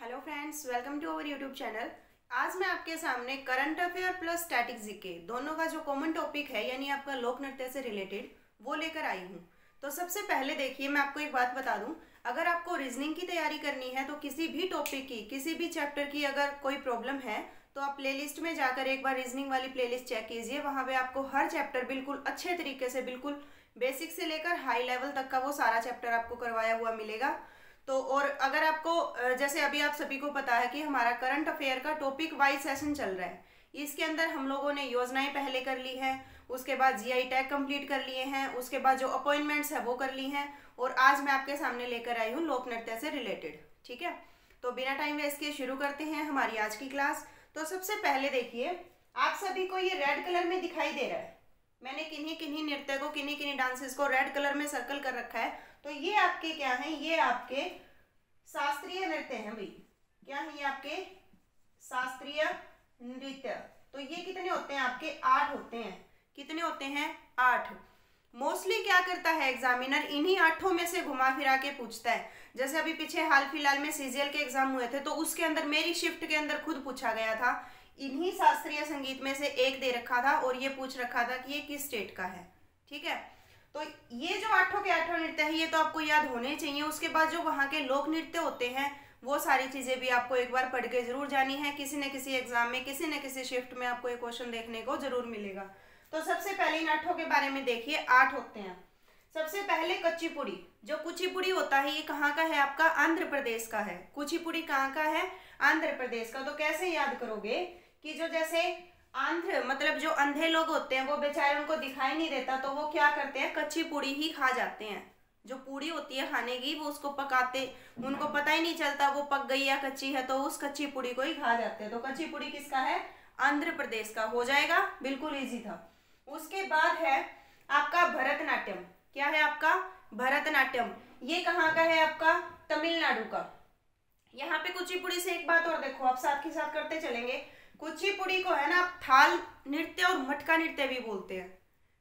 Hello friends welcome to our YouTube channel आज मैं आपके सामने current affair plus static GK दोनों का जो कॉमन टॉपिक है, यानी आपका लोक नृत्य से रिलेटेड वो लेकर आई हूँ। तो सबसे पहले देखिए, मैं आपको एक बात बता दूँ। अगर आपको रीजनिंग की तैयारी करनी है तो किसी भी टॉपिक की, किसी भी चैप्टर की अगर कोई प्रॉब्लम है तो आप प्लेलिस्ट में जाकर एक बार रीजनिंग वाली प्लेलिस्ट चेक कीजिए। वहाँ पे आपको हर चैप्टर बिल्कुल अच्छे तरीके से, बिल्कुल बेसिक से लेकर हाई लेवल तक का वो सारा चैप्टर आपको करवाया हुआ मिलेगा। तो और अगर आपको जैसे अभी आप सभी को पता है कि हमारा करंट अफेयर का टॉपिक वाइज सेशन चल रहा है। इसके अंदर हम लोगों ने योजनाएँ पहले कर ली है, उसके बाद जीआई टैग कंप्लीट कर लिए हैं, उसके बाद जो अपॉइंटमेंट्स है वो कर ली हैं और आज मैं आपके सामने लेकर आई हूँ लोक नृत्य से रिलेटेड ठीक है? तो बिना टाइम वेस्ट के शुरू करते हैं हमारी आज की क्लास तो सबसे पहले देखिए, आप सभी को ये रेड कलर में दिखाई दे रहा है। मैंने किन्हीं किन्हीं नृत्य को किन्हीं किन्हीं डांसेस को रेड कलर में सर्कल कर रखा है। तो ये आपके क्या हैं? ये आपके शास्त्रीय नृत्य हैं भाई। क्या है ये आपके? शास्त्रीय नृत्य। तो ये कितने होते हैं आपके? आठ होते हैं। कितने होते हैं? आठ। मोस्टली क्या करता है एग्जामिनर इन्हीं आठों में से घुमा फिरा के पूछता है। जैसे अभी पीछे हाल फ़िलहाल में सीजीएल के एग्ज़ाम हुए थे तो उसके अंदर, मेरी शिफ्ट के अंदर खुद पूछा गया था। इन्हीं शास्त्रीय संगीत में से एक दे रखा था और ये पूछ रखा था कि ये किस स्टेट का है। ठीक है? तो ये जो आठों के आठों नृत्य है, ये तो आपको याद होने चाहिए। उसके बाद जो वहाँ के लोक नृत्य होते हैं, वो सारी चीज़ें भी आपको एक बार पढ़ के ज़रूर जानी है। किसी न किसी एग्ज़ाम में, किसी न किसी शिफ्ट में आपको एक क्वेश्चन देखने को ज़रूर मिलेगा। तो सबसे पहले इन आठों के बारे में देखिए, आठ होते हैं। सबसे पहले कच्चीपुड़ी जो कुचिपुड़ी होता है, ये कहाँ का है आपका? आंध्र प्रदेश का है। कुचिपुड़ी कहाँ का है? आंध्र प्रदेश का। तो कैसे याद करोगे कि जो जैसे आंध्र मतलब जो अंधे लोग होते हैं, वो बेचारे उनको दिखाई नहीं देता तो वो क्या करते हैं? कच्ची पूड़ी ही खा जाते हैं। जो पूड़ी होती है खाने की, वो उसको पकाते, उनको पता ही नहीं चलता वो पक गई या कच्ची है तो उस कच्ची पूड़ी को ही खा जाते हैं। तो कच्ची पूड़ी किसका है? आंध्र प्रदेश का। हो जाएगा? बिल्कुल इजी था। उसके बाद है आपका भरतनाट्यम। क्या है आपका? भरतनाट्यम। ये कहाँ का है आपका? तमिलनाडु का। यहाँ पे कुचिपुड़ी से एक बात और देखो, आप साथ के साथ करते चलेंगे। कुचिपुड़ी को है ना आप थाल नृत्य और मटका नृत्य भी बोलते हैं।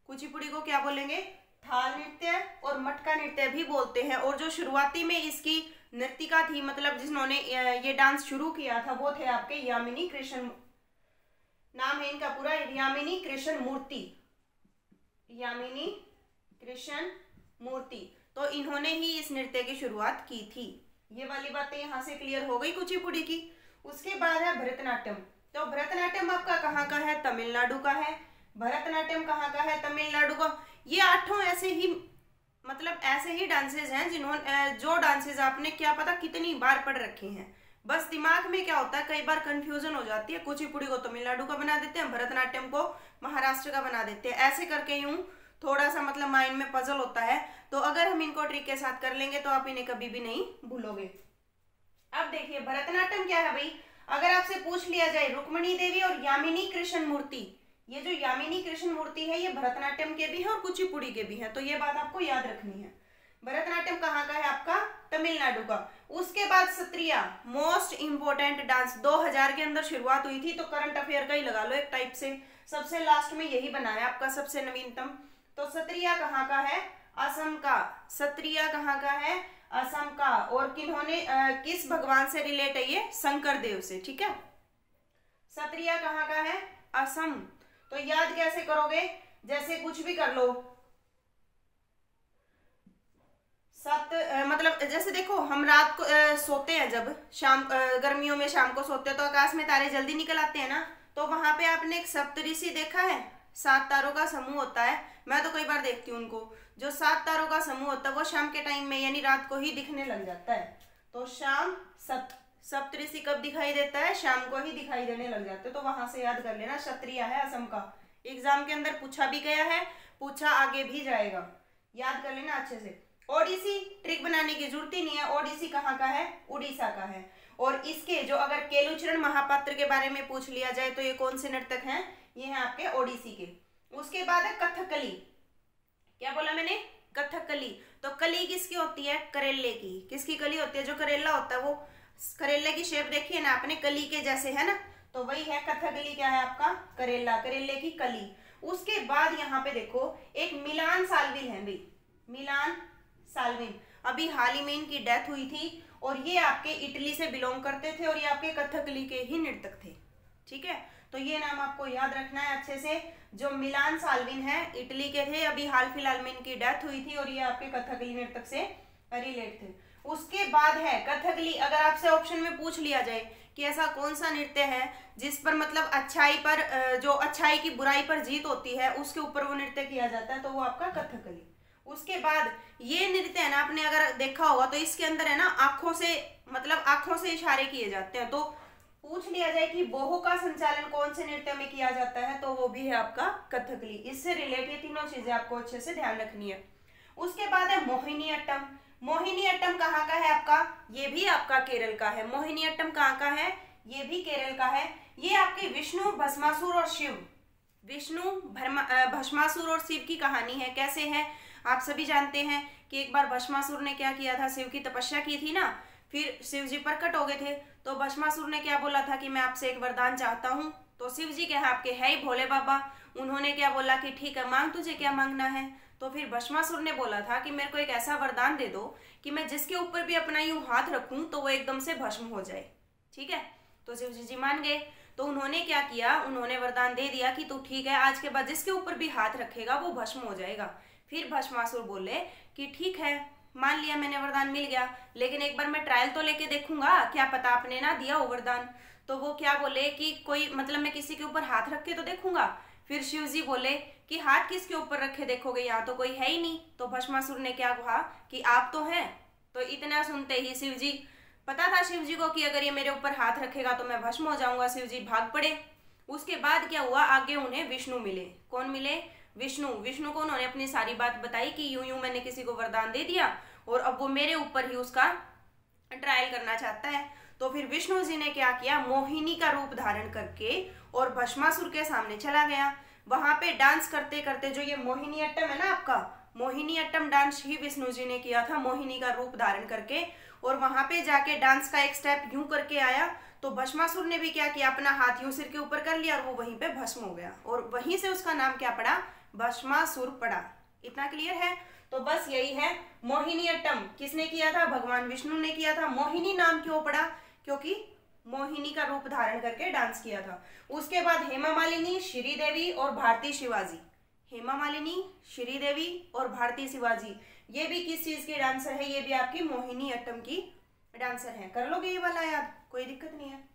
कुचिपुड़ी को क्या बोलेंगे? थाल नृत्य और मटका नृत्य भी बोलते हैं। और जो शुरुआती में इसकी नृतिका थी मतलब जिन्होंने ये डांस शुरू किया था, वो थे आपके यामिनी कृष्ण नाम है इनका पूरा, यामिनी कृष्ण मूर्ति। यामिनी कृष्ण मूर्ति। तो इन्होंने ही इस नृत्य की शुरुआत की थी। ये वाली बातें यहाँ से क्लियर हो गई कुचिपुड़ी की। उसके बाद है भरतनाट्यम। तो भरतनाट्यम आपका कहाँ का है? तमिलनाडु का है। भरतनाट्यम कहाँ का है? तमिलनाडु का। ये आठों ऐसे ही मतलब ऐसे ही डांसेज हैं जिन्होंने जो डांसेज आपने क्या पता कितनी बार पढ़ रखे हैं। बस दिमाग में क्या होता है, कई बार कंफ्यूजन हो जाती है। कुचिपुड़ी को तमिलनाडु का बना देते हैं, भरतनाट्यम को महाराष्ट्र का बना देते हैं। ऐसे करके यूँ थोड़ा सा मतलब माइंड में पजल होता है। तो अगर हम इनको ट्रिक के साथ कर लेंगे तो आप इन्हें कभी भी नहीं भूलोगे। अब देखिए, भरतनाट्यम क्या है भाई? अगर आपसे पूछ लिया जाए, रुक्मणी देवी और यामिनी कृष्ण मूर्ति ये जो यामिनी कृष्ण मूर्ति है, ये भरतनाट्यम के भी है और कुचिपुड़ी के भी है तो ये बात आपको याद रखनी है। भरतनाट्यम कहाँ का है आपका? तमिलनाडु का। उसके बाद सत्रिया मोस्ट इंपोर्टेंट डांस 2000 के अंदर शुरुआत हुई थी तो करंट अफेयर का ही लगा लो एक टाइप से। सबसे लास्ट में यही बनाया आपका सबसे नवीनतम। तो सत्रिया कहाँ का है? असम का। सत्रिया कहाँ का है? असम का। और किन्होंने किस भगवान से रिलेट है ये? शंकर देव से ठीक है? सत्रिया कहाँ का है? असम। तो याद कैसे करोगे? जैसे कुछ भी कर लो। सत मतलब जैसे देखो हम रात को आ, सोते हैं जब। शाम गर्मियों में शाम को सोते हैं तो आकाश में तारे जल्दी निकल आते हैं ना? तो वहाँ पे आपने एक सप्तऋषि देखा है? सात तारों का समूह होता है। मैं तो कई बार देखती हूँ उनको। जो सात तारों का समूह होता है, वो शाम के टाइम में, यानी रात को ही दिखने लग जाता है। तो शाम सप्त सप्तऋषि कब दिखाई देता है? शाम को ही दिखाई देने लग जाते हैं। तो वहाँ से याद कर लेना, क्षत्रिय है असम का। एग्ज़ाम के अंदर पूछा भी गया है, पूछा आगे भी जाएगा। याद कर लेना अच्छे से। ओडिसी ट्रिक बनाने की ज़रूरत ही नहीं है। ओडिसी कहाँ का है? उड़ीसा का है। और इसके जो अगर केलुचरण महापात्र के बारे में पूछ लिया जाए तो ये कौन से नर्तक हैं? ये हैं आपके ओडिसी के। उसके बाद है कथकली। क्या बोला मैंने? कथकली। तो कली किसकी होती है? करेले की। किसकी कली होती है? जो करेला होता है, वो करेले की शेप देखिए ना आपने, कली के जैसे, है ना? तो वही है कथकली, क्या है आपका? करेला, करेले की कली। उसके बाद यहाँ पे देखो, एक मिलान सालविन है भाई। मिलान सालविन। अभी हाल ही में इनकी डेथ हुई थी और ये आपके इटली से बिलोंग करते थे और ये आपके कथकली के ही नृतक थे। ठीक है? तो ये नाम आपको याद रखना है अच्छे से। जो मिलान सालविन है, इटली के थे, अभी हाल फ़िलहाल में इनकी डेथ हुई थी और ये आपके कथकली नृतक से रिलेट थे। उसके बाद है कथकली अगर आपसे ऑप्शन में पूछ लिया जाए कि ऐसा कौन सा नृत्य है जिस पर मतलब अच्छाई पर जो अच्छाई की बुराई पर जीत होती है, उसके ऊपर वो नृत्य किया जाता है तो वो आपका कथकली उसके बाद ये नृत्य है ना, आपने अगर देखा होगा तो इसके अंदर है ना, आँखों से मतलब आँखों से इशारे किए जाते हैं। तो पूछ लिया जाए कि बोहो का संचालन कौन से नृत्य में किया जाता है तो वो भी है आपका कथकली इससे रिलेटेड तीनों चीज़ें आपको अच्छे से ध्यान रखनी है। उसके बाद है मोहिनी अट्टम। मोहिनी अट्टम कहाँ का है आपका? ये भी आपका केरल का है। मोहिनी अट्टम कहाँ का है? ये भी केरल का है। ये आपके विष्णु, भस्मासुर और शिव। विष्णु भस्मासुर और शिव की कहानी है। कैसे है? आप सभी जानते हैं कि एक बार भस्मासुर ने क्या किया था? शिव की तपस्या की थी ना? फिर शिव जी प्रकट हो गए थे। तो भस्मासुर ने क्या बोला था कि मैं आपसे एक वरदान चाहता हूँ? तो शिव जी कहा आपके है ही भोले बाबा। उन्होंने क्या बोला कि ठीक है, मांग तुझे क्या मांगना है? तो फिर भस्मासुर ने बोला था कि मेरे को एक ऐसा वरदान दे दो कि मैं जिसके ऊपर भी अपना यूँ हाथ रखूँ तो वो एकदम से भस्म हो जाए। ठीक है? तो शिव जी जी मान गए। तो उन्होंने क्या किया? उन्होंने वरदान दे दिया कि तू ठीक है, आज के बाद जिसके ऊपर भी हाथ रखेगा, वो भस्म हो जाएगा। फिर भस्मासुर बोले कि ठीक है मान लिया मैंने वरदान मिल गया, लेकिन एक बार मैं ट्रायल तो लेके देखूँगा, क्या पता आपने ना दिया वो वरदान। तो वो क्या बोले कि कोई मतलब मैं किसी के ऊपर हाथ रख के तो देखूँगा? फिर शिव जी बोले कि हाथ किसके ऊपर रखे देखोगे, यहाँ तो कोई है ही नहीं। तो भस्मासुर ने क्या कहा कि आप तो हैं। तो इतना सुनते ही शिव जी पता था शिव जी को कि अगर ये मेरे ऊपर हाथ रखेगा तो मैं भस्म हो जाऊँगा शिव जी भाग पड़े। उसके बाद क्या हुआ, आगे उन्हें विष्णु मिले। कौन मिले? विष्णु। विष्णु को उन्होंने अपनी सारी बात बताई कि यूँ यूँ मैंने किसी को वरदान दे दिया और अब वो मेरे ऊपर ही उसका ट्रायल करना चाहता है। तो फिर विष्णु जी ने क्या किया? मोहिनी का रूप धारण करके और भस्मासुर के सामने चला गया। वहाँ पे डांस करते करते जो ये मोहिनी अट्टम है ना आपका, मोहिनी अट्टम डांस ही विष्णु जी ने किया था, मोहिनी का रूप धारण करके। और वहाँ पे जाके डांस का एक स्टेप यूँ करके आया। तो भस्मासुर ने भी क्या किया? अपना हाथ यूँ सिर के ऊपर कर लिया और वो वहीं पे भस्म हो गया। और वहीं से उसका नाम क्या पड़ा? भस्मासुर पड़ा। इतना क्लियर है? तो बस यही है। मोहिनी अट्टम, किसने किया था? भगवान विष्णु ने किया था। मोहिनी नाम क्यों पड़ा? क्योंकि मोहिनी का रूप धारण करके डांस किया था। उसके बाद हेमा मालिनी श्रीदेवी और भारती शिवाजी। हेमा मालिनी श्रीदेवी और भारती शिवाजी। ये भी किस चीज़ के डांसर है? ये भी आपकी मोहिनी अट्टम की डांसर है। कर लोगे ये वाला याद? कोई दिक्कत नहीं है।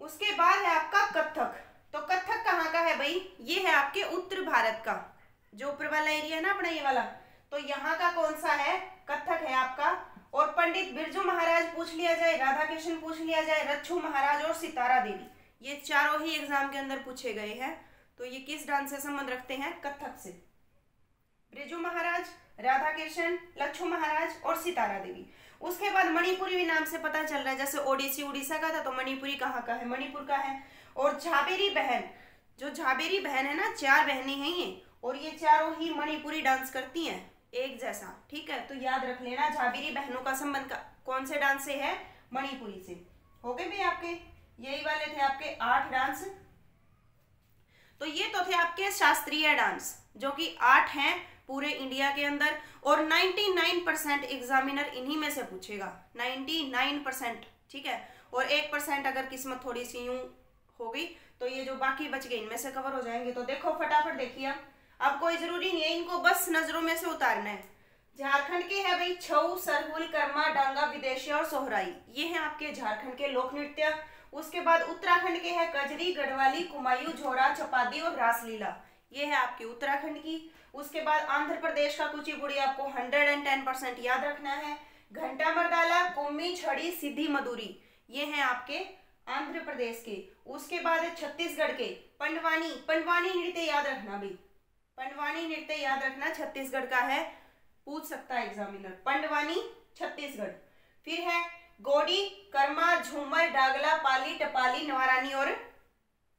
उसके बाद है आपका कथक। तो कथक कहाँ का है भाई? ये है आपके उत्तर भारत का। जो ऊपर वाला एरिया है ना अपना ये वाला? तो यहाँ का कौन सा है? कथक है आपका। और पंडित बिरजू महाराज पूछ लिया जाए राधा कृष्ण पूछ लिया जाए रच्छू महाराज और सितारा देवी। ये चारों ही एग्ज़ाम के अंदर पूछे गए हैं। तो ये किस डांस से संबंध रखते हैं? कथक से। ब्रिजू महाराज राधा कृष्ण लच्छू महाराज और सितारा देवी। उसके बाद मणिपुरी भी नाम से पता चल रहा है। जैसे ओडिसी, उड़ीसा का था तो मणिपुरी कहाँ का है? मणिपुर का है। और झाबेरी बहन, जो झाबेरी बहन है ना, चार बहनें हैं ये। और ये चारों ही मणिपुरी डांस करती हैं। एक जैसा, ठीक है? तो याद रख लेना झाबीरी बहनों का संबंध का। कौन से डांस से है? मणिपुरी से। हो गए भी आपके? यही वाले थे आपके आठ डांस। तो ये तो थे आपके शास्त्रीय डांस, जो कि आठ हैं पूरे इंडिया के अंदर, और 99 परसेंट एग्जामिनर इन्हीं में से पूछेगा। 99 परसेंट, ठीक है? और एक परसेंट अगर किस्मत थोड़ी सी यूँ हो गई तो ये जो बाकी बच गए, इनमें से कवर हो जाएँगे। तो देखो फटाफट देखिए अब कोई ज़रूरी नहीं है, इनको बस नज़रों में से उतारना है। झारखंड के है भाई छऊ सरहुल कर्मा, डांगा, विदेशी और सोहराई। ये है आपके झारखंड के लोक नृत्य। उसके बाद उत्तराखंड के है कजरी, गढ़वाली, कुमायूं, झोरा चपादी और रासलीला। ये है आपके उत्तराखंड की। उसके बाद आंध्र प्रदेश का कुचिपुड़ी, आपको हंड्रेड एंड टेन परसेंट याद रखना है। घंटा मरदाला, कुम्मी, छड़ी सिद्धि मधुरी। ये है आपके आंध्र प्रदेश के। उसके बाद छत्तीसगढ़ के। पंडवानी पंडवानी नृत्य याद रखना भाई। पंडवानी नृत्य याद रखना, छत्तीसगढ़ का है। पूछ सकता है एग्जामिनर पंडवानी, छत्तीसगढ़। फिर है, गोडी, कर्मा, झूमर, डागला, पाली, टपाली, नवारानी और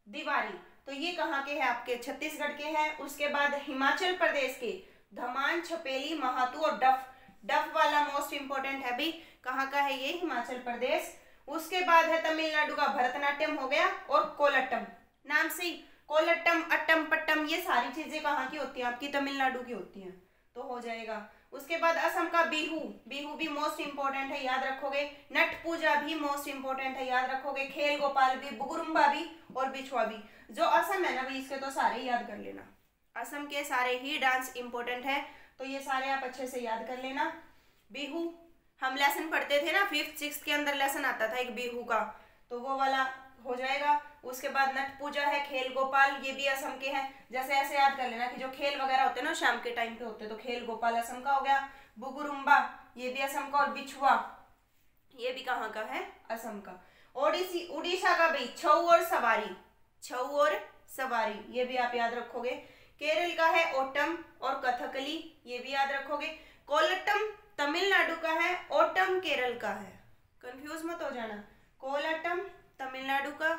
दिवाली। तो ये कहाँ के हैं आपके? छत्तीसगढ़ के हैं। उसके बाद हिमाचल प्रदेश के। धमान, छपेली, महातू और डफ। डफ वाला मोस्ट इंपोर्टेंट है भी। कहाँ का है ये? हिमाचल प्रदेश। उसके बाद है तमिलनाडु का भरतनाट्यम हो गया और कोलट्टम। नाम से कोलट्टम, अट्टम, पट्टम, ये सारी चीज़ें कहाँ की होती हैं? आपकी तमिलनाडु की होती हैं। तो हो जाएगा। उसके बाद असम का बिहू। बिहू भी मोस्ट इंपॉर्टेंट है, याद रखोगे। नट पूजा भी मोस्ट इंपॉर्टेंट है, याद रखोगे। खेल गोपाल भी, बुगुरुम्बा भी और बिछुआ भी। जो असम है ना भाई, इसके तो सारे याद कर लेना। असम के सारे ही डांस इंपॉर्टेंट है। तो ये सारे आप अच्छे से याद कर लेना। बिहू, हम लेसन पढ़ते थे ना फिफ्थ सिक्स के अंदर लेसन आता था एक बिहू का। तो वो वाला हो जाएगा। उसके बाद नट पूजा है, खेल गोपाल, ये भी असम के हैं। जैसे ऐसे याद कर लेना कि जो खेल वगैरह होते हैं ना, शाम के टाइम पे होते हैं तो खेल गोपाल असम का हो गया, बुगुरुम्बा, ये भी असम का, और बिछुआ, ये भी कहाँ का है? असम का। ओडिसी, उड़ीसा का भाई छऊ और सवारी, छऊ और सवारी, ये भी आप याद रखोगे। केरल का है ओटम और कथकली, ये भी याद रखोगे। कोलटम तमिलनाडु का है, ओटम केरल का है। कंफ्यूज मत हो जाना। कोलटम तमिलनाडु का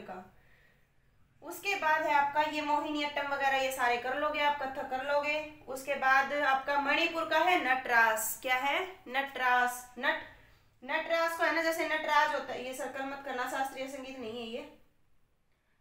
केरल का। उसके बाद है आपका ये मोहिनी अट्टम वगैरह, ये सारे कर लोगे आप कथक कर लोगे। उसके बाद आपका मणिपुर का है नटरास क्या है? नटरास नट, नटराज को है ना, जैसे नटराज होता है, ये सर्कल मत करना, शास्त्रीय संगीत नहीं है ये।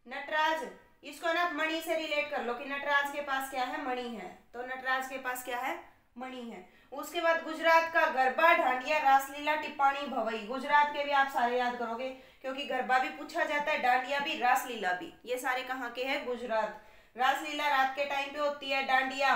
नटराज, इसको ना मणि से रिलेट कर लो कि नटराज के पास क्या है? मणि है। तो नटराज के पास क्या है? मणि है। उसके बाद गुजरात का गरबा, डांडिया, रासलीला, टिप्पाणी, भवई। गुजरात के भी आप सारे याद करोगे, क्योंकि गरबा भी पूछा जाता है, डांडिया भी, रासलीला भी। ये सारे कहाँ के हैं? गुजरात। रासलीला रात के टाइम पे होती है, डांडिया।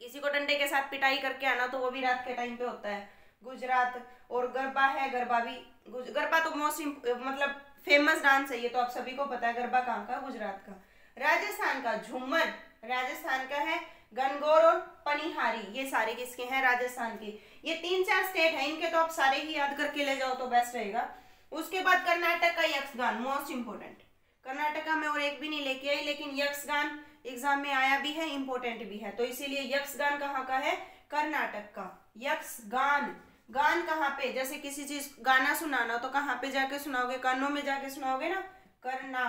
किसी को डंडे के साथ पिटाई करके आना तो वो भी रात के टाइम पे होता है। गुजरात और गरबा है, गरबा भी। गरबा तो मोस्ट मतलब फ़ेमस डांस है, ये तो आप सभी को पता है, गरबा कहाँ का? गुजरात का। राजस्थान का, झूमर। राजस्थान का है गनगौर और पनिहारी, ये सारे किसके हैं? राजस्थान के। ये तीन चार स्टेट हैं, इनके तो आप सारे ही याद करके ले जाओ तो बेस्ट रहेगा। उसके बाद कर्नाटक का यक्षगान मोस्ट इंपोर्टेंट कर्नाटका में और एक भी नहीं लेके आई, लेकिन यक्षगान एग्ज़ाम में आया भी है इंपॉर्टेंट भी है। तो इसीलिए यक्षगान कहाँ का है? कर्नाटक का। यक्षगान गान। कहाँ पे? जैसे किसी चीज़ गाना सुनाना तो कहाँ पे जाके सुनाओगे? कानों में जाके सुनाओगे ना? करना।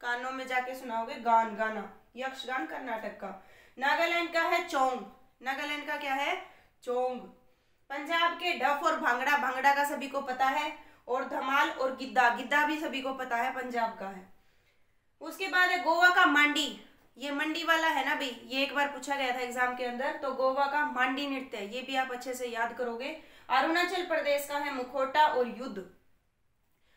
कानों में जाके सुनाओगे गान, गाना। यक्षगान कर्नाटक का। नागालैंड का है चोंग। नागालैंड का क्या है? चोंग। पंजाब के डफ और भांगड़ा भांगड़ा का सभी को पता है, और धमाल और गिद्दा गिद्दा भी सभी को पता है, पंजाब का है। उसके बाद है गोवा का मांडी। ये मंडी वाला है ना भाई ये एक बार पूछा गया था एग्ज़ाम के अंदर तो गोवा का मांडी नृत्य ये भी आप अच्छे से याद करोगे। अरुणाचल प्रदेश का है मुखोटा और युद्ध।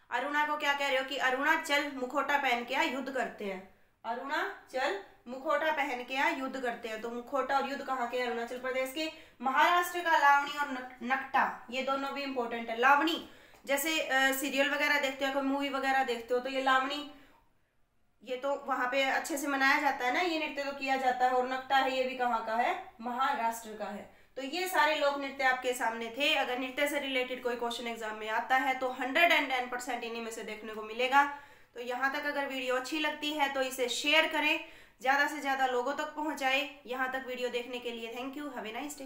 अरुणा को क्या कह रहे हो कि अरुणाचल मुखोटा पहन के युद्ध करते हैं। अरुणाचल मुखोटा पहन के यहाँ युद्ध करते हैं। तो मुखोटा और युद्ध कहाँ के अरुणाचल प्रदेश के महाराष्ट्र का लावणी और नकटा। ये दोनों भी इंपॉर्टेंट है। लावणी, जैसे सीरियल वगैरह देखते हो, कोई मूवी वगैरह देखते हो तो ये लावणी, ये तो वहाँ पे अच्छे से मनाया जाता है ना? ये नृत्य तो किया जाता है। और नकटा है, ये भी कहाँ का है? महाराष्ट्र का है। तो ये सारे लोक नृत्य आपके सामने थे। अगर नृत्य से रिलेटेड कोई क्वेश्चन एग्ज़ाम में आता है तो हंड्रेड एंड टेन परसेंट इन्हीं में से देखने को मिलेगा। तो यहाँ तक अगर वीडियो अच्छी लगती है तो इसे शेयर करें। ज़्यादा से ज़्यादा लोगों तक पहुँचाए। यहाँ तक वीडियो देखने के लिए thank you have nice day